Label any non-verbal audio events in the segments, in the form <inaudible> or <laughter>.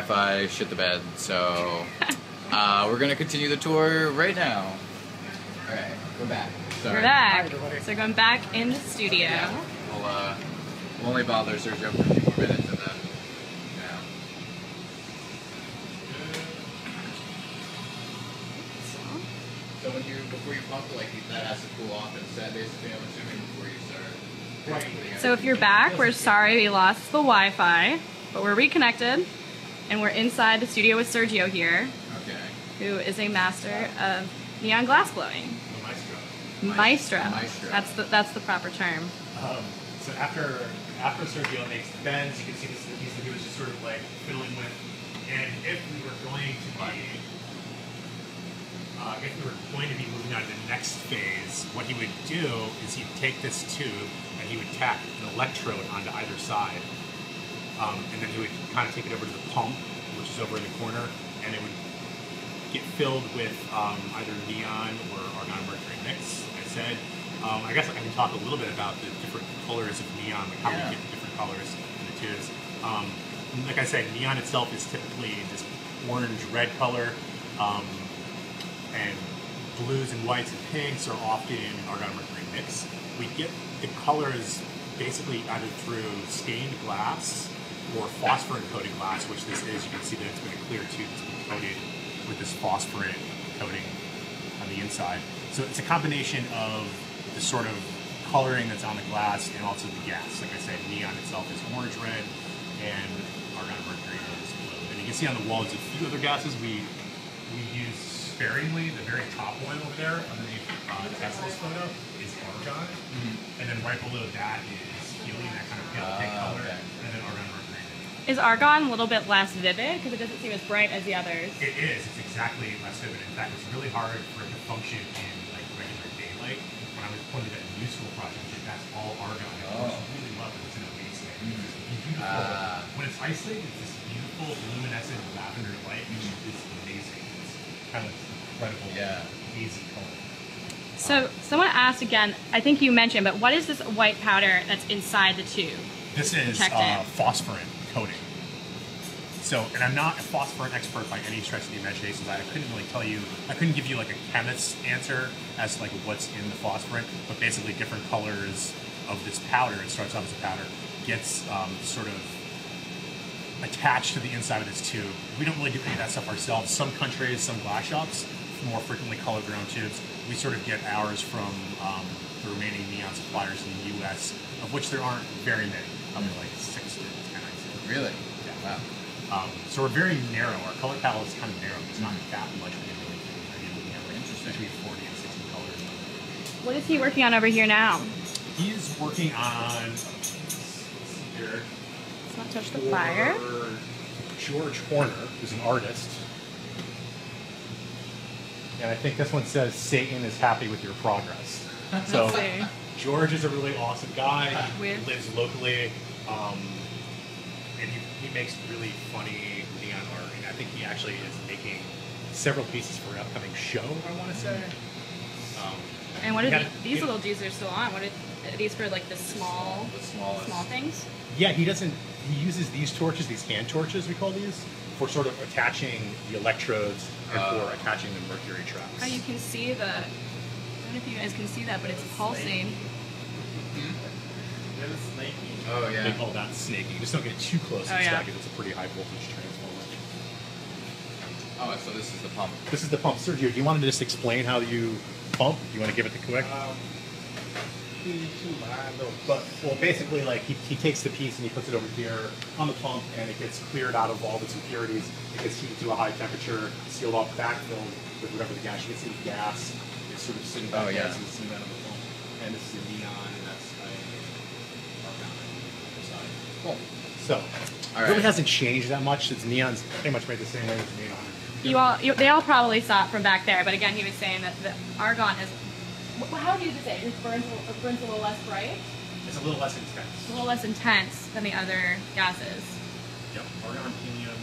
Wi-Fi shit the bed. So uh, we're gonna continue the tour right now. All right, we're back. Sorry. We're back. So we're going back in the studio. Yeah. We'll, uh, we'll only bother Sergio for a few more minutes and then. Yeah. So when you before you pump, like that has to cool off and set basically. I'm assuming before you start. Right. So if you're back, we're sorry we lost the Wi-Fi, but we're reconnected, and we're inside the studio with Sergio here, Okay. who is a master of neon glass blowing. Maestro. Maestro. Maestro. That's the that's the proper term. Um, so after after Sergio makes the bends, you can see this is the piece that he was just sort of like fiddling with. And if we were going to be uh, if we were going to be moving on to the next phase, what he would do is he'd take this tube and he would tack an electrode onto either side. Um, and then he would kind of take it over to the pump, which is over in the corner, and it would get filled with um, either neon or argon mercury mix. I said, um, I guess I can talk a little bit about the different colors of neon, like how Yeah. we get the different colors in the tubes. Um, like I said, neon itself is typically this orange-red color, um, and blues and whites and pinks are often argon mercury mix. We get the colors basically either through stained glass or phosphorant coated glass, which this is. You can see that it's been a clear tube that's been coated with this phosphorant coating on the inside. So it's a combination of the sort of coloring that's on the glass and also the gas. Like I said, neon itself is orange red and argon mercury is blue. And you can see on the wall there's a few other gases we we use sparingly. The very top one over there underneath uh, Tesla's photo is argon. And then right below that is helium, that kind of pale pink Ah, color. okay. And then argon. Is argon a little bit less vivid because it doesn't seem as bright as the others? It is. It's exactly less vivid. In fact, it's really hard for it to function in like regular daylight. When I was pointed at a new school project, like, that's all argon. And Oh. I really love it. It's in a wasteland. Mm. It's beautiful. Ah. when it's isolated, it's this beautiful luminescent lavender light, which is amazing. It's kind of incredible, Yeah. hazy color. So someone asked again. I think you mentioned, but what is this white powder that's inside the tube? This is Protect uh, it. Coating. So, and I'm not a phosphorant expert by any stretch of the imagination. I couldn't really tell you. I couldn't give you like a chemist's answer as to like what's in the phosphorant, but basically different colors of this powder. It starts off as a powder, gets um, sort of attached to the inside of this tube. We don't really do any of that stuff ourselves. Some countries, some glass shops, more frequently color their own tubes. We sort of get ours from um, the remaining neon suppliers in the U.S., of which there aren't very many, probably like six to ten. I'd say. Really? Yeah. Wow. Um, so we're very narrow. Our color palette is kind of narrow. It's not that much we can really do. I mean, looking at like Interesting. between 40 and 60 colors. What is he working on over here now? He is working on here Let's not touch the fire. George Horner, who's an artist. And I think this one says Satan is happy with your progress. <laughs> So Let's. George is a really awesome guy. He Weird. lives locally, um, and he, he makes really funny neon art. And I think he actually is making several pieces for an upcoming show. I want to say. Um, And what are he the, had- these he- little G's are still on? What are, are these for like the small, The smallest. small things? Yeah, he doesn't. He uses these torches, these hand torches, we call these, for sort of attaching the electrodes and Uh. for attaching the mercury traps. Oh, you can see the. I don't know if you guys can see that, but it's pulsing. Oh yeah. They yeah. call that snaking. Just don't get too close to Oh, the yeah. stack because it's a pretty high voltage transformer. Oh, so this is the pump. This is the pump. Sergio, do you want to just explain how you pump? Do you want to give it the quick? Um, But well, basically, like he, he takes the piece and he puts it over here on the pump, and it gets cleared out of all of its impurities. It gets heated to a high temperature, sealed off, backfilled with whatever the gas. You can see the gas is sort of sitting back Oh, there, yeah. so you can see that on the pump. And this is a neon, and that's a argon on the other side. Cool. So All it really hasn't changed that much. It's neon's pretty much made the same way as neon. You all, you, they all probably saw it from back there, but again, he was saying that the argon is. wh- How do you say? It just burns, a- it burns a little less bright, It's a little less intense. a little less intense than the other gases. Yep. Argon, helium,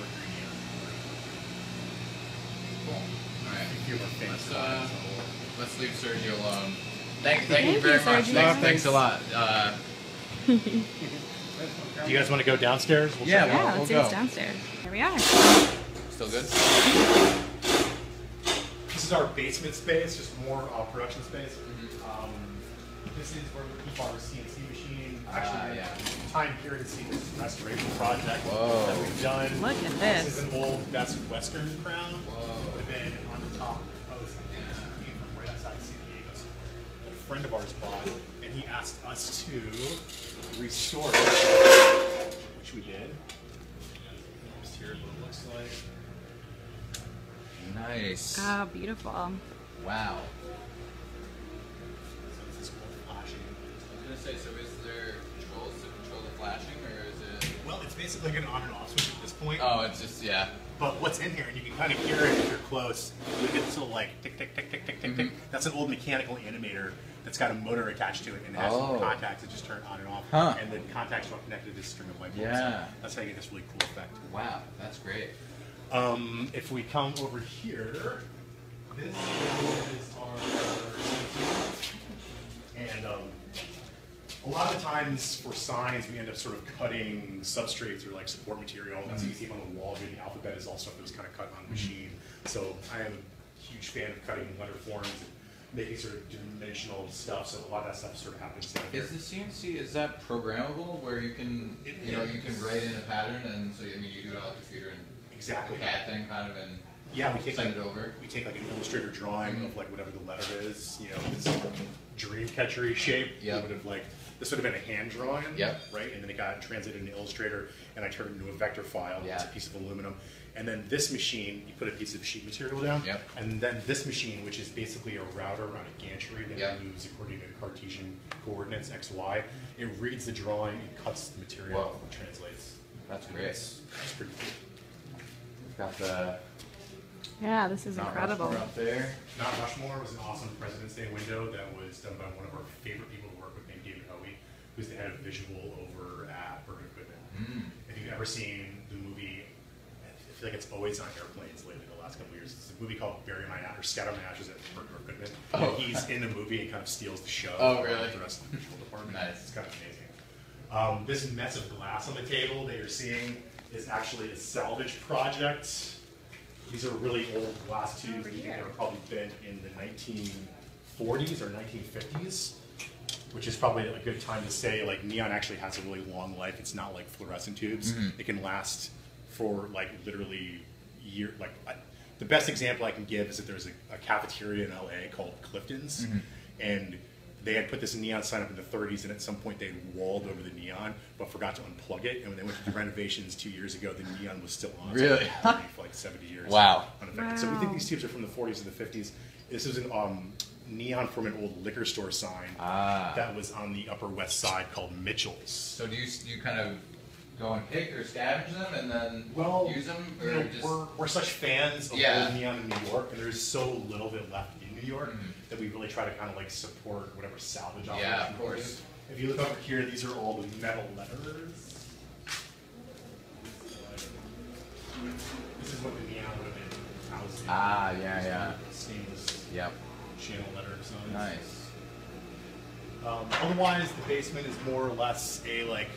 mercury. Cool. All right. A few of famous Let's, uh, let's leave Sergio alone. Thank, thank, Thank you you, very much. Sergio. Thanks, thanks a lot. Uh, <laughs> Do you guys want to go downstairs? We'll Yeah, Yeah, we'll let's see go. what's downstairs. Here we are. Still good? This is our basement space, just more uh, production space. Mm-hmm. Um, this is where we keep our CNC machine. Ah, Actually, yeah. time here to see this restoration project Whoa. that we've done. Look at This this. is an old Best Western crown. Whoa. And then on the top of this came from right outside San Diego. somewhere. A friend of ours bought, and he asked us to restore it, which we did. Just here what it looks like. Nice. Oh, beautiful. Wow. So this is flashing. I was gonna say, so is there controls to control the flashing, or is it? Well, it's basically like an on and off switch at this point. Oh, it's just yeah. But what's in here, and you can kind of hear it if you're close. You get this little like tick, tick, tick, tick, tick, tick, tick. Mm-hmm. That's an old mechanical animator that's got a motor attached to it, and it has Oh. some contacts that just turn on and off. Huh. And the contacts are connected to this string of light bulbs. Yeah. That's how you get this really cool effect. Wow, that's great. Um, if we come over here, this is our and um, a lot of times for signs we end up sort of cutting substrates or like support material. That's what you see on the wall here. The alphabet is all stuff that was kind of cut on the machine. So I am a huge fan of cutting letter forms and making sort of dimensional stuff. So a lot of that stuff sort of happens down here. Is the CNC is that programmable where you can It you know you can write in a pattern and so I mean you do it on the computer and Exactly. CAD thing kind of and Yeah, we take send like, it over. We take like an illustrator drawing of like whatever the letter is, you know, this dream catchery shape. It would have like this would have been a hand drawing. Yep. Right, and then it got translated into Illustrator, and I turned it into a vector file. It's Yeah. a piece of aluminum. And then this machine, you put a piece of sheet material down. Yep. And then this machine, which is basically a router on a gantry that Yep. moves according to Cartesian coordinates x, y. It reads the drawing, it cuts the material, Whoa. and translates. That's great. It's, it's pretty cool. Got the Yeah, this is Mount incredible. Rushmore up there. Mount Rushmore was an awesome President's Day window that was done by one of our favorite people to work with named David Hoey, who's the head of visual over at Bergdorf Goodman. Mm. If you've ever seen the movie, I feel like it's always on airplanes lately the last couple of years. It's a movie called Bury My Ashes, or Scatter My Ashes at Bergdorf Goodman. Oh. And he's in the movie and kind of steals the show. Oh, really? with The rest of the visual department. Nice. It's kind of amazing. Um, this mess of glass on the table that you're seeing is actually a salvage project. These are really old glass tubes. Over We think here. they were probably bent in the 1940s or 1950s, which is probably a good time to say like neon actually has a really long life. It's not like fluorescent tubes. Mm-hmm. It can last for like literally year. Like I, the best example I can give is that there's a, a cafeteria in LA called Clifton's, mm-hmm. and they had put this neon sign up in the 30s, and at some point they walled over the neon, but forgot to unplug it. And when they went to do renovations two years ago, the neon was still on. So Really? it was for like <laughs> 70 years. Wow. Unaffected. So we think these tubes are from the 40s and the 50s. This is an um, neon from an old liquor store sign Ah. that was on the Upper West Side called Mitchell's. So do you you kind of go and pick or scavenge them and then Well, use them you or know, just we're, we're such fans of Yeah. old neon in New York, and there's so little of it left in New York Mhm. That we really try to kind of like support whatever salvage Yeah, operation of course. If you look over here, these are all the metal letters. This is what the neon would have been housed in. Ah, yeah, yeah. Stainless Yep. channel letter designs. Nice. Um, otherwise, the basement is more or less a like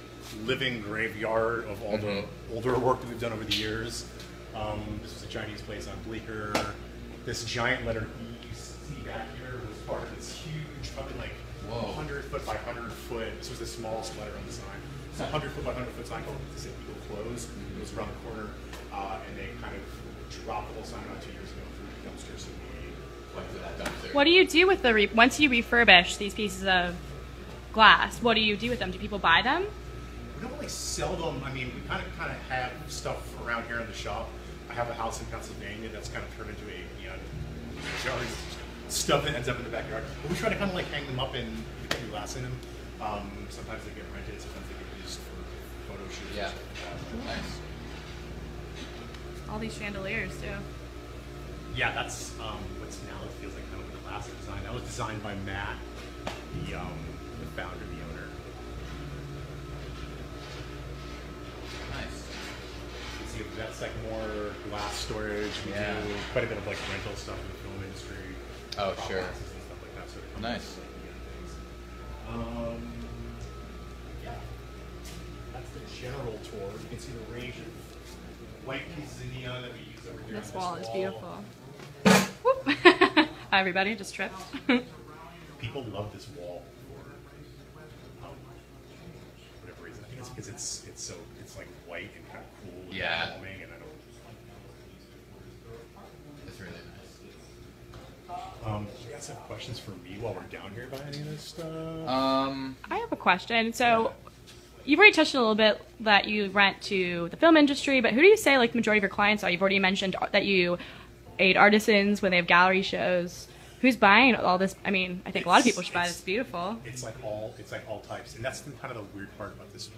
living graveyard of all Mhm. the older work that we've done over the years. Um, this was a Chinese place on Bleecker. This giant letter E you see back here was part this huge, probably like Whoa. 100 foot by 100 foot. This was the smallest letter on the sign. It's a 100 foot by 100 foot sign called the Eagle Clothes. It was around the corner, uh, and they kind of dropped the whole sign about two years ago through the dumpster. So we Went to that dumpster. What do you do with the re- once you refurbish these pieces of glass? What do you do with them? Do people buy them? We don't really sell them. I mean, we kind of kind of have stuff around here in the shop. I have a house in Pennsylvania that's kind of turned into a you know <laughs> yard stuff that ends up in the backyard. But we try to kind of like hang them up and put the glass in them. Um, sometimes they get rented. Sometimes they get used for photo shoots. Yeah. Like. Nice. All these chandeliers too. Yeah, that's um, what's now it feels like kind of a classic design. That was designed by Matt, the um, the founder, the owner. Nice. You see, that's like more glass storage. We Yeah. do quite a bit of like rental stuff in the film industry. Oh, sure. and stuff like that. So it Nice. with, like, neon things. Um, general tour, you can see the range of white pieces of neon that we use over here. This on wall is beautiful. Whoop. <laughs> Hi, everybody, just tripped. <laughs> People love this wall for um, whatever reason. I think it's because it's it's so it's like white and kind of cool and Yeah. calming, and I don't. It's really nice. Um, do you guys have questions for me while we're down here by any of this stuff? Um, I have a question. So, you've already touched a little bit that you rent to the film industry, but who do you say like the majority of your clients are? You've already mentioned that you aid artisans when they have gallery shows. Who's buying all this? I mean, I think a lot of people should buy it's- this. Beautiful. it's like all it's like all types, and that's the, kind of the weird part about this.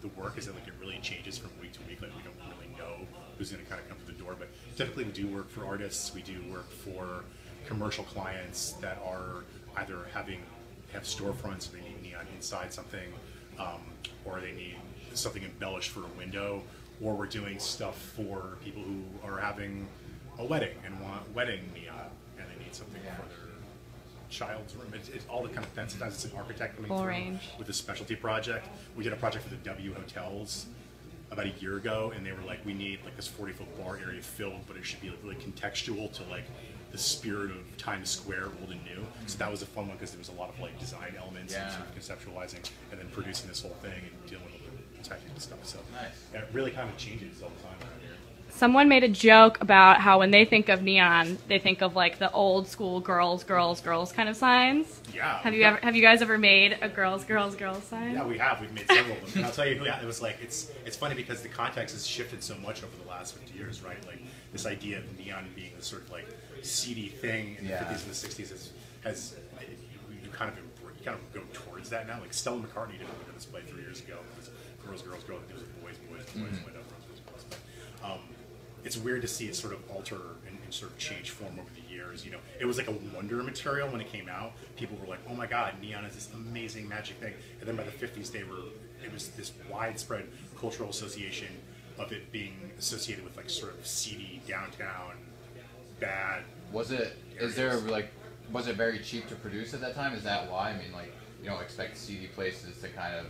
The work is that like it really changes from week to week. Like we don't really know who's going to kind of come through the door, but typically we do work for artists. We do work for commercial clients that are either having have storefronts, they need neon inside something, um, or they need something embellished for a window, or we're doing stuff for people who are having a wedding and want wedding neon, and they need something for their child's room. It's, it's all the kind of things. Sometimes it's an architect coming Full through range. with a specialty project. We did a project for the W Hotels about a year ago, and they were like, we need like this 40 foot bar area filled, but it should be like really contextual to like the spirit of Times Square, old and new. So that was a fun one because there was a lot of like design elements and sort of conceptualizing, and then producing this whole thing and dealing with the technical stuff. So Nice. yeah, it really kind of changes all the time around here. Someone made a joke about how when they think of neon, they think of like the old school girls, girls, girls kind of signs. Yeah. Have you ever? Have you guys ever made a girls, girls, girls sign? Yeah, we have. We've made several of them. And I'll tell you, yeah, it was like it's it's funny because the context has shifted so much over the last 50 years, right? Like this idea of neon being this sort of like seedy thing in Yeah. the 50s and the 60s has has you, you kind of embr- you kind of go towards that now. Like Stella McCartney did a display three years ago. It was girls, girls, girls. It was boys, boys, boys, whatever. It's weird to see it sort of alter and, and sort of change form over the years. You know, it was like a wonder material when it came out. People were like, "Oh my God, neon is this amazing magic thing." And then by the '50s, they were it was this widespread cultural association of it being associated with like sort of seedy downtown, bad. was it? Is there like? Was it very cheap to produce at that time? Is that why? I mean, like, you don't expect seedy places to kind of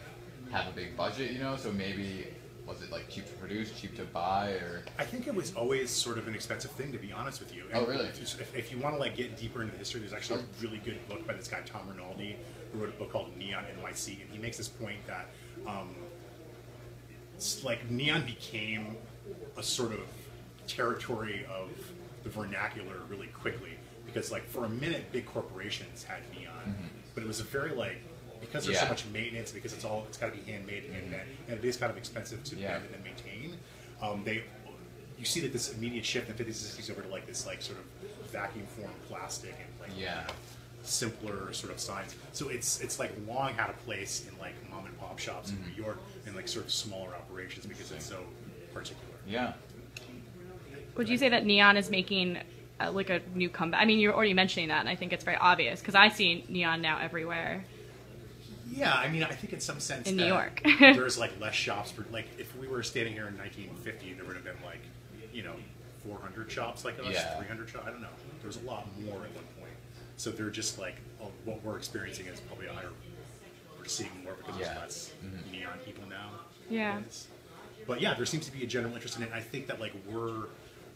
have a big budget, you know? So maybe was it like cheap to produce, cheap to buy, or? I think it was always sort of an expensive thing, to be honest with you. Oh, really? If, if you want to like get deeper into the history, there's actually a really good book by this guy Tom Rinaldi, who wrote a book called Neon NYC, and he makes this point that um, like neon became a sort of territory of the vernacular really quickly because like for a minute big corporations had neon but it was a very like because there's so much maintenance because it's all it's got to be handmade and, and it is kind of expensive to Yeah. and maintain um, they you see that this immediate shift in the 50s and 60s over to like this like sort of vacuum form plastic and like Yeah. simpler sort of signs. So it's it's like long had a place in like mom and pop shops in New York and like sort of smaller operations because it's so particular. Yeah. Would you say that neon is making uh, like a new comeback? I mean, you're already mentioning that, and I think it's very obvious because I see neon now everywhere. Yeah, I mean, I think in some sense In New York. <laughs> <laughs> there's like less shops for like if we were standing here in 1950, there would have been like you know 400 shops like us, Yeah. 300 shops. I don't know. There was a lot more at one point. So they're just like oh, what we're experiencing is probably a higher. We're seeing more because Yeah. there's less mm-hmm. neon people now. Yeah. But yeah, there seems to be a general interest in it. I think that like we're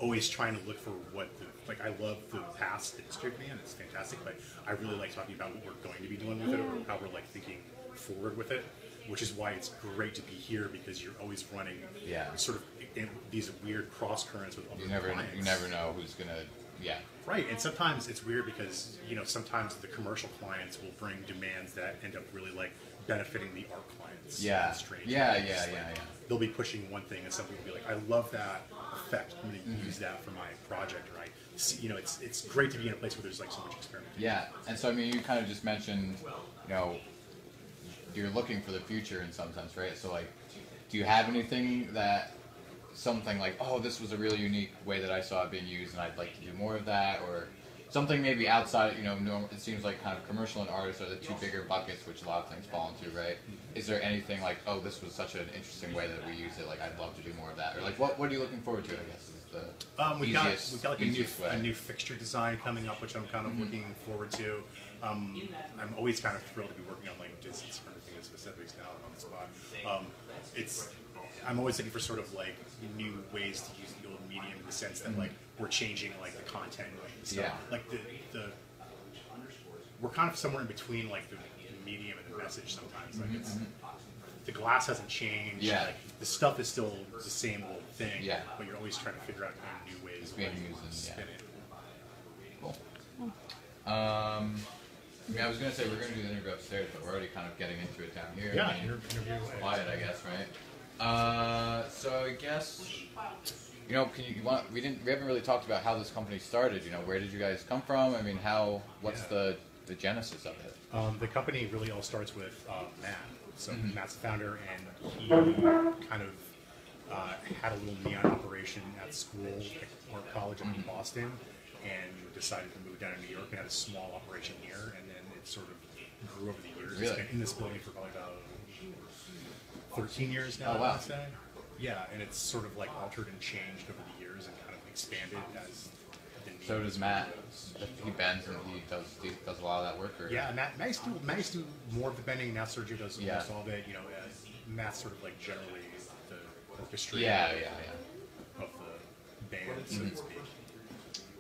always trying to look for what the like. I love the past the history of neon. It's fantastic, but I really like talking about what we're going to be doing with it or how we're like thinking forward with it. Which is why it's great to be here because you're always running Yeah. sort of in these weird cross currents with other You never, clients. you never know who's gonna. Yeah. Right, and sometimes it's weird because you know sometimes the commercial clients will bring demands that end up really like benefiting the art clients. Yeah. Strange. Yeah, It's yeah, like, yeah, yeah. They'll be pushing one thing, and some people will be like, "I love that effect. I'm going to Mm-hmm. use that for my project." right? You know, it's it's great to be in a place where there's like so much experimentation. Yeah, and so I mean, you kind of just mentioned, you know, you're looking for the future in some sense, right? So like, do you have anything that something like, oh, this was a really unique way that I saw it being used, and I'd like to do more of that, or something maybe outside, you know, it seems like kind of commercial and artists are the two bigger buckets, which a lot of things fall into, right? Is there anything like, oh, this was such an interesting way that we used it, like I'd love to do more of that, or like, what what are you looking forward to? I guess is the Um, we've got easiest, we've got like a new, way. a new fixture design coming up, which I'm kind Mm-hmm. of looking forward to. Um, I'm always kind of thrilled to be working on like distance for anything specifics now on the spot. Um, it's I'm always looking for sort of like new ways to use the old medium in the sense that like we're changing like the content and stuff. Yeah. Like the the we're kind of somewhere in between like the, the medium and the message sometimes. Like it's the glass hasn't changed. Yeah. Like the stuff is still the same old thing. Yeah. But you're always trying to figure out kind of new ways It's of being like, used in- spin yeah. it. Cool. Um, I mean, I was gonna say we're gonna do the interview upstairs, but we're already kind of getting into it down here. Yeah, I mean, inter- interview. quiet, I guess, right? Uh, so I guess you know, can you, you want? We didn't. We haven't really talked about how this company started. You know, where did you guys come from? I mean, how? What's Yeah. the the genesis of it? Um, the company really all starts with uh, Matt. So Mm-hmm. Matt's the founder, and he kind of uh, had a little neon operation at school, at Art College Mm-hmm. in Boston, and decided to move down to New York and had a small operation here, and then it sort of grew over the years. Really? It's been in this building for probably about 13 years now, Oh, wow. I'd say. Yeah, and it's sort of like altered and changed over the years and kind of expanded as. So does Matt. He bends and he does he does a lot of that work. Or Yeah, Matt, Matt, used to, Matt used to do more of the bending. Now Sergio does Yeah. all of it. You know, uh, Matt's sort of like generally the orchestrator Yeah, yeah, yeah. of the band, so Mm-hmm. to speak.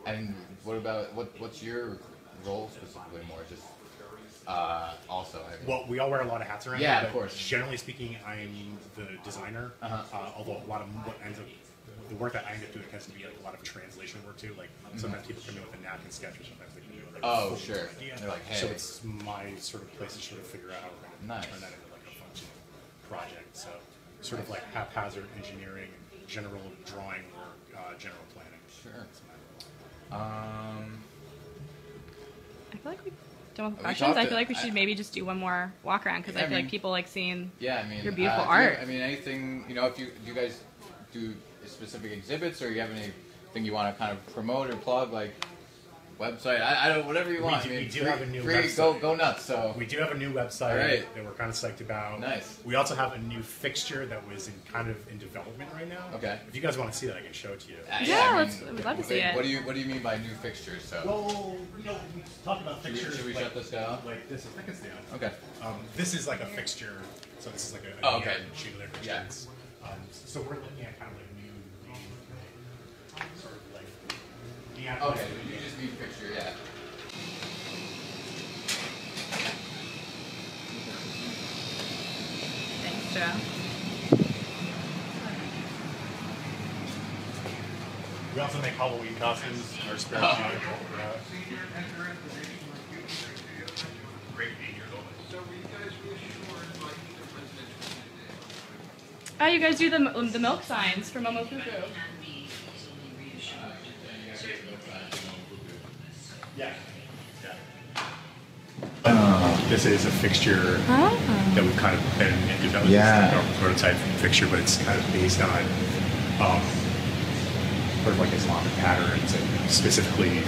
And what about what? What's your role specifically? More just uh, also. I Well, we all wear a lot of hats around Yeah, here, of but course. Generally speaking, I'm the designer. Uh-huh. Uh, although a lot of what ends up the work that I end up doing tends to be like a lot of translation work too. Like sometimes people come in with a napkin sketch, or sometimes they come in with like a Mm-hmm. Oh, full sure. idea. They're like, So "Hey." it's my sort of place to sort of figure out how we're going to Nice. turn that into like a functional project. So sort of like haphazard engineering, general drawing work, uh, general planning. Sure. That's my role. Um. I feel like we done with questions. I feel like we I- should maybe just do one more walk around because Yeah, I I feel mean- like people like seeing. Yeah, I mean, Your beautiful uh, do you- art. I mean, anything you know, if you do you guys do specific exhibits or you have anything you want to kind of promote or plug, like website, I, I don't, whatever you We want. do- I mean, we do free, have a new free, website. Go go nuts. So We do have a new website All right. that we're kind of psyched about. Nice. We also have a new fixture that was in kind of in development right now. Okay. If you guys want to see that, I can show it to you. Uh, Yeah, I let's- we'd love to see it. What do you What do you mean by new fixtures? So Well, you know, we talked about should we, fixtures. should we like, shut this down? Like this, I think it's down. Okay. Um, this is like a fixture. So this is like a, a Oh, okay. neon chandelier Yeah. fixtures. Um, so we're looking at kind of like new, new sort of like neon. Okay. You just need picture. Yeah. Thanks, Joe. We also make Halloween costumes in our spare Oh. <laughs> time. Yeah. Oh, you guys do the the milk signs for Momofuku. Yeah. Yeah. This is a fixture Oh. that we've kind of been in development. Yeah. Like our prototype fixture, but it's kind of based on um, sort of like Islamic patterns. And specifically,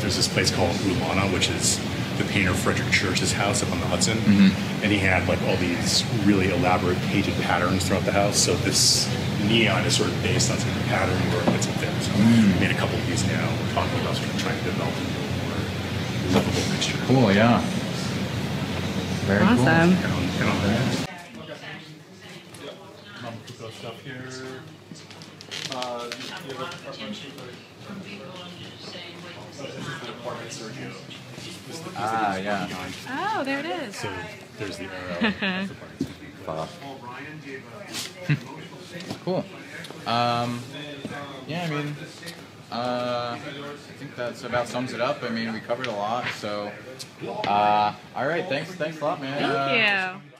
there's this place called Olana, which is the painter Frederic Church's house up on the Hudson. Mm-hmm. And he had like all these really elaborate painted patterns throughout the house. So this neon is sort of based on some of the pattern work that's up there. So we made a couple of these now. We're talking about sort of trying to develop a more livable fixture. Cool. Yeah. Very Awesome. Get on, get on stuff here. Uh, you have a preference for So this is the apartment Sergio. This is the piece Ah, yeah. Oh, there it is. So there's the arrow. That's. Cool. Um, yeah, I mean, uh, I think that's about sums it up. I mean, we covered a lot. So, uh, all right. Thanks. Thanks a lot, man. Uh, Thank you.